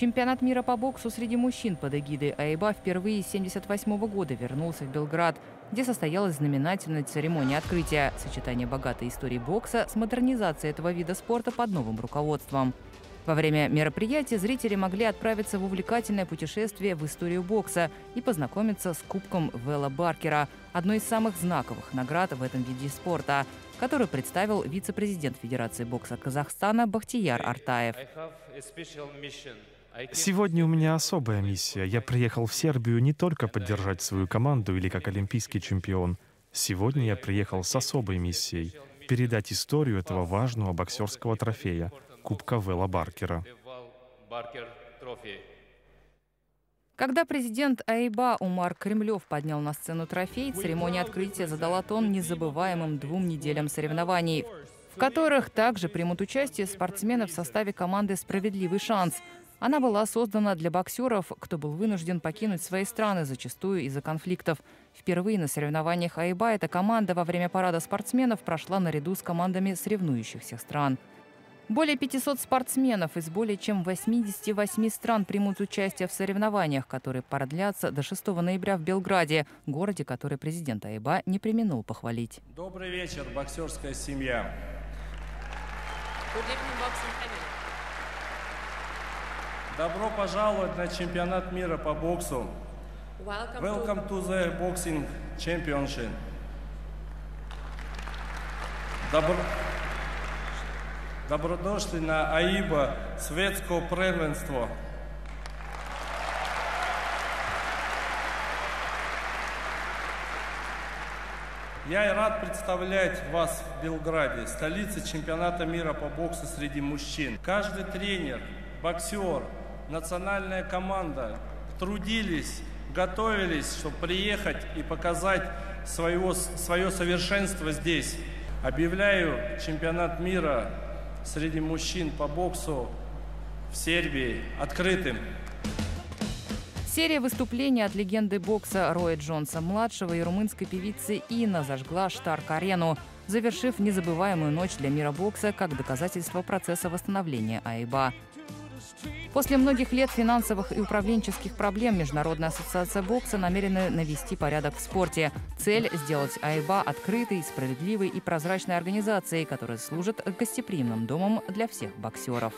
Чемпионат мира по боксу среди мужчин под эгидой АИБА впервые с 1978 года вернулся в Белград, где состоялась знаменательная церемония открытия – сочетание богатой истории бокса с модернизацией этого вида спорта под новым руководством. Во время мероприятия зрители могли отправиться в увлекательное путешествие в историю бокса и познакомиться с Кубком Вэлла Баркера, одной из самых знаковых наград в этом виде спорта, который представил вице-президент Федерации бокса Казахстана Бахтияр Артаев. Сегодня у меня особая миссия. Я приехал в Сербию не только поддержать свою команду или как олимпийский чемпион. Сегодня я приехал с особой миссией — передать историю этого важного боксерского трофея — Кубка Вэлла Баркера. Когда президент АИБА Умар Кремлев поднял на сцену трофей, церемония открытия задала тон незабываемым двум неделям соревнований, в которых также примут участие спортсмены в составе команды «Справедливый шанс», она была создана для боксеров, кто был вынужден покинуть свои страны, зачастую из-за конфликтов. Впервые на соревнованиях АИБА эта команда во время парада спортсменов прошла наряду с командами соревнующихся стран. Более 500 спортсменов из более чем 88 стран примут участие в соревнованиях, которые продлятся до 6 ноября в Белграде, городе, который президент АИБА не применил похвалить. Добрый вечер, боксерская семья. Добро пожаловать на чемпионат мира по боксу. Welcome, Welcome to... to the Boxing Championship. Добро... Добродошли на АИБа светского первенства. Я и рад представлять вас в Белграде, столице чемпионата мира по боксу среди мужчин. Каждый тренер, боксер, национальная команда трудились, готовились, чтобы приехать и показать своего, свое совершенство здесь. Объявляю чемпионат мира среди мужчин по боксу в Сербии открытым. Серия выступлений от легенды бокса Роя Джонса-младшего и румынской певицы Инна зажгла Штарк-арену, завершив незабываемую ночь для мира бокса как доказательство процесса восстановления АИБА. После многих лет финансовых и управленческих проблем Международная ассоциация бокса намерена навести порядок в спорте. Цель – сделать АИБА открытой, справедливой и прозрачной организацией, которая служит гостеприимным домом для всех боксеров.